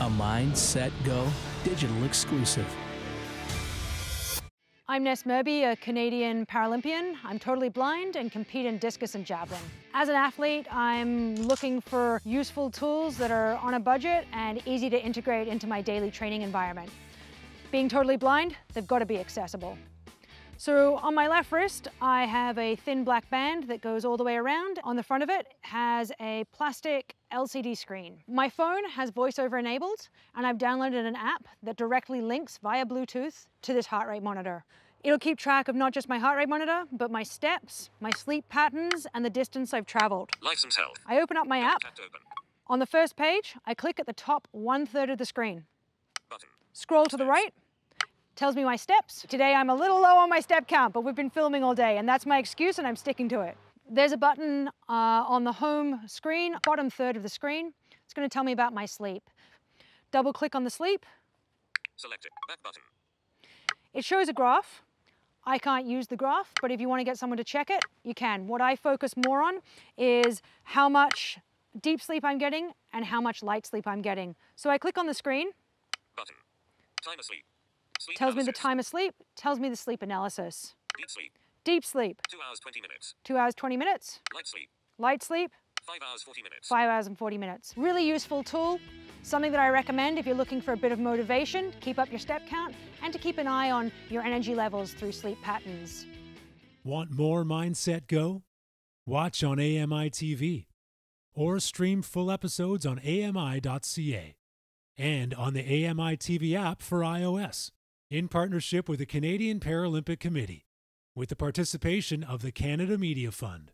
A Mindset Go digital exclusive. I'm Ness Murby, a Canadian Paralympian. I'm totally blind and compete in discus and javelin. As an athlete, I'm looking for useful tools that are on a budget and easy to integrate into my daily training environment. Being totally blind, they've got to be accessible. So on my left wrist, I have a thin black band that goes all the way around. On the front of it has a plastic LCD screen. My phone has voiceover enabled, and I've downloaded an app that directly links via Bluetooth to this heart rate monitor. It'll keep track of not just my heart rate monitor, but my steps, my sleep patterns, and the distance I've traveled. License health. I open up my app. On the first page, I click at the top one third of the screen. Button. Scroll to the right, tells me my steps. Today I'm a little low on my step count, but we've been filming all day and that's my excuse and I'm sticking to it. There's a button uh, on the home screen, bottom third of the screen. It's gonna tell me about my sleep. Double click on the sleep. Selected. Back button. It shows a graph. I can't use the graph, but if you wanna get someone to check it, you can. What I focus more on is how much deep sleep I'm getting and how much light sleep I'm getting. So I click on the screen, Button. Time asleep. Sleep tells me the time of sleep, tells me the sleep analysis. Deep sleep. Deep sleep, 2 hours 20 minutes. 2 hours 20 minutes. Light sleep. Light sleep, 5 hours 40 minutes. 5 hours and 40 minutes. Really useful tool, something that I recommend if you're looking for a bit of motivation, to keep up your step count, and to keep an eye on your energy levels through sleep patterns. Want more Mindset Go? Watch on AMI TV or stream full episodes on AMI.ca and on the AMI TV app for iOS in partnership with the Canadian Paralympic Committee with the participation of the Canada Media Fund.